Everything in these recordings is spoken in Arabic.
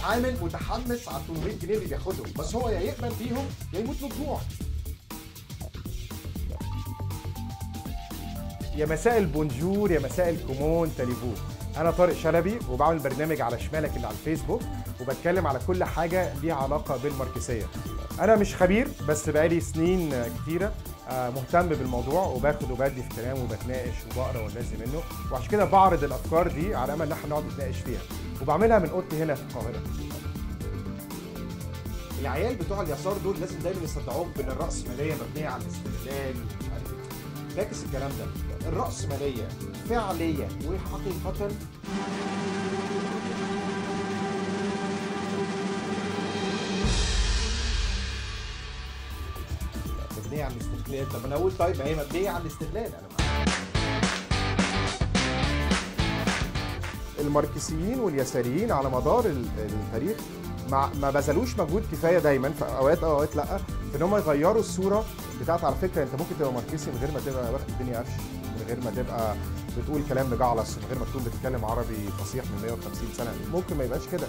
عامل متحمس على 800 جنيه اللي بياخدهم بس هو يا يقبل بيهم يا يموت من الجوع. يا مساء ال bonjour يا مساء ال comment allez-vous أنا طارق شلبي وبعمل برنامج على شمالك اللي على الفيسبوك وبتكلم على كل حاجة ليها علاقة بالماركسية. أنا مش خبير بس بقالي سنين كتيرة آه، مهتم بالموضوع وباخد وبدي في كلام وبتناقش وبقرأ والذي منه. وعشان كده بعرض الأفكار دي على أمل إن إحنا نقعد نتناقش فيها. وبعملها من اوضتي هنا في القاهرة. العيال بتوع اليسار دول لازم دايما يصدعوك بأن الراسماليه مبنية على الاستغلال فاكس الكلام ده. الراسماليه فعليا وحقيقه مبنية على الاستغلال طب أنا أقول طيب ما هي مبنية على الاستغلال أنا الماركسيين واليساريين على مدار ال- التاريخ ما بذلوش مجهود كفاية دايما في أوقات أو أوقات لأ في إن هم يغيروا الصورة بتاعت على فكرة أنت ممكن تبقى ماركسي من غير ما تبقى واخد الدنيا قفش من غير ما تبقى بتقول كلام مجعلص من غير ما تكون بتتكلم عربي فصيح من 150 سنة ممكن ما يبقاش كده.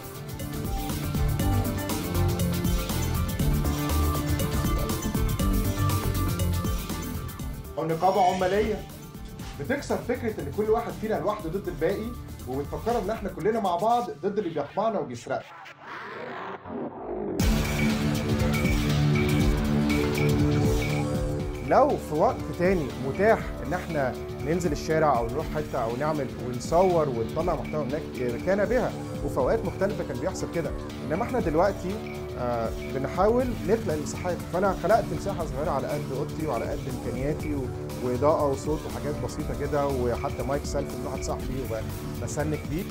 أو نقابه عمالية بتكسر فكرة إن كل واحد فينا لوحده ضد الباقي وبتفكرنا إن إحنا كلنا مع بعض ضد اللي بيقمعنا وبيسرقنا. لو في وقت تاني متاح إن إحنا ننزل الشارع أو نروح حتة أو نعمل ونصور ونطلع محتوى هناك كان بها وفي أوقات مختلفة كان بيحصل كده. إنما إحنا دلوقتي آه بنحاول نخلق المساحات. فأنا خلقت مساحة صغيرة على قد أوضتي وعلى قد إمكانياتي. وإضاءة وصوت وحاجات بسيطة كده وحتى مايك سالفه من واحد صاحبي وب sync بيه.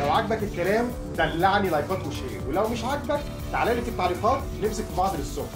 لو عجبك الكلام دلعني لايكات و share. ولو مش عاجبك تعالى لي في التعليقات نمسك في بعض للصبح.